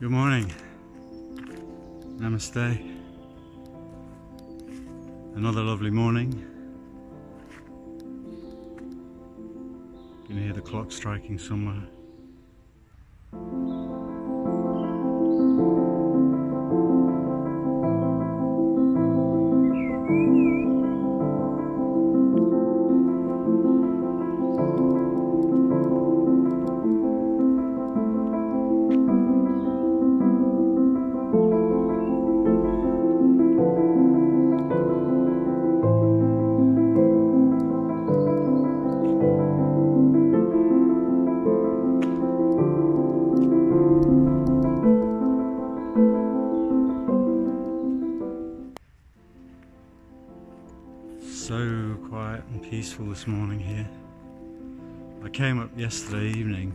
Good morning. Namaste. Another lovely morning. You can hear the clock striking somewhere. So quiet and peaceful this morning here. I came up yesterday evening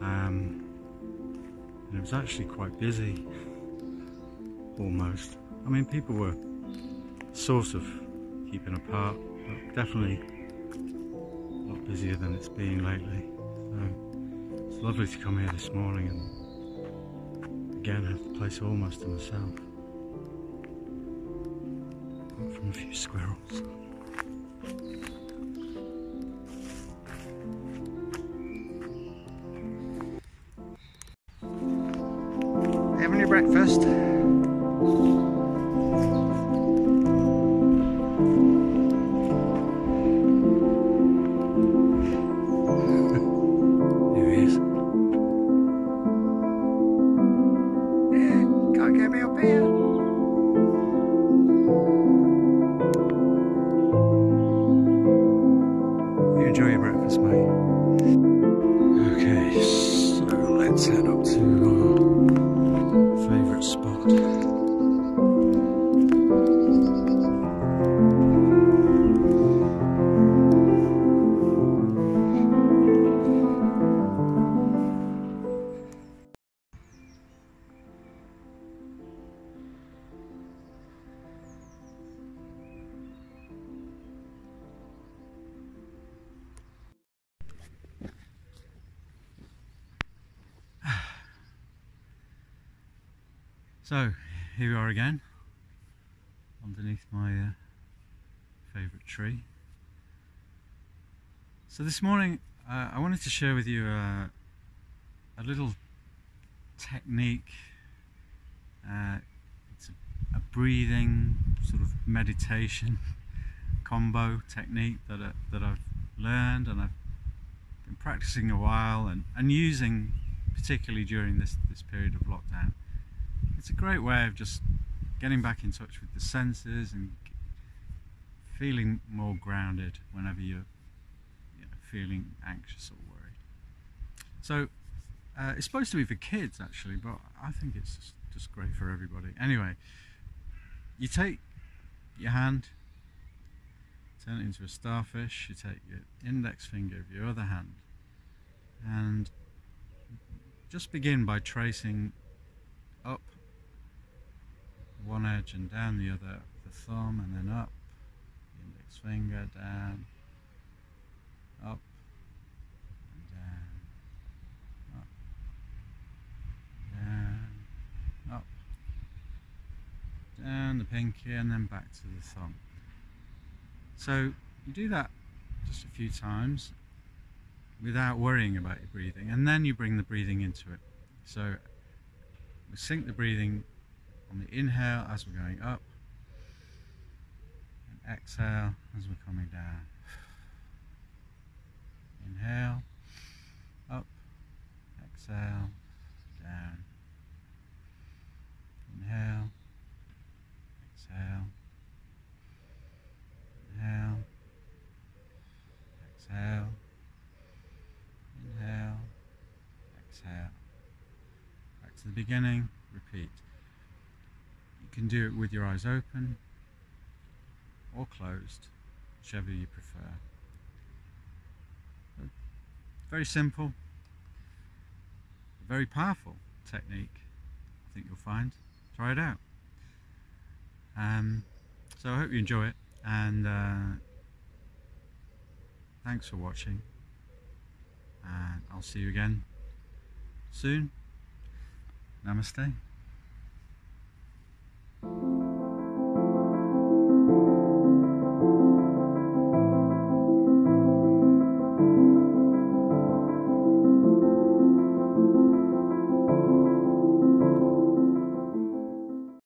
um, and it was actually quite busy almost. I mean, people were sort of keeping apart, but definitely a lot busier than it's been lately. So it's lovely to come here this morning and again have the place almost to myself from a few squirrels. Having your breakfast? Can't get me up here. Let's up to our So, here we are again, underneath my uh, favourite tree. So this morning uh, I wanted to share with you uh, a little technique. Uh, it's a, a breathing sort of meditation combo technique that, I, that I've learned and I've been practicing a while and, and using particularly during this, this period of lockdown it's a great way of just getting back in touch with the senses and feeling more grounded whenever you're you know, feeling anxious or worried. So uh, it's supposed to be for kids actually, but I think it's just, just great for everybody. Anyway, you take your hand, turn it into a starfish, you take your index finger of your other hand, and just begin by tracing up one edge and down the other the thumb and then up the index finger down up and down up down up down the pinky and then back to the thumb. So you do that just a few times without worrying about your breathing and then you bring the breathing into it. So we sync the breathing on the inhale as we're going up and exhale as we're coming down. Inhale, up, exhale, down. Inhale, exhale, inhale, exhale, inhale, exhale. Back to the beginning, repeat. Can do it with your eyes open or closed, whichever you prefer. Very simple, very powerful technique, I think you'll find. Try it out. Um, so I hope you enjoy it and uh, thanks for watching and I'll see you again soon. Namaste.